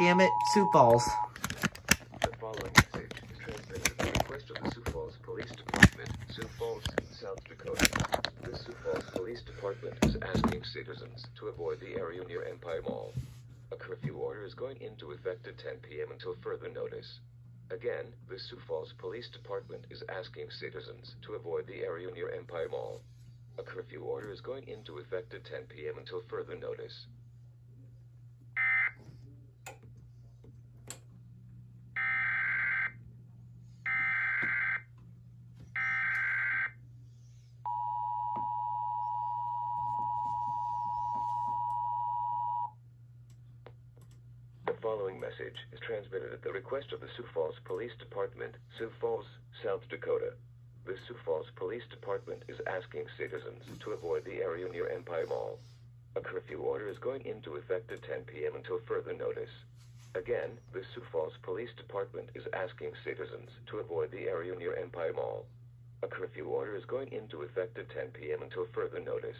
Damn it, Sioux Falls. The following is request of the Sioux Falls Police Department, Sioux Falls, South Dakota. The Sioux Falls Police Department is asking citizens to avoid the area near Empire Mall. A curfew order is going into effect at 10 p.m. until further notice. Again, the Sioux Falls Police Department is asking citizens to avoid the area near Empire Mall. A curfew order is going into effect at 10 p.m. until further notice. Following message is transmitted at the request of the Sioux Falls Police Department, Sioux Falls, South Dakota. The Sioux Falls Police Department is asking citizens to avoid the area near Empire Mall. A curfew order is going into effect at 10 p.m. until further notice. Again, the Sioux Falls Police Department is asking citizens to avoid the area near Empire Mall. A curfew order is going into effect at 10 p.m. until further notice.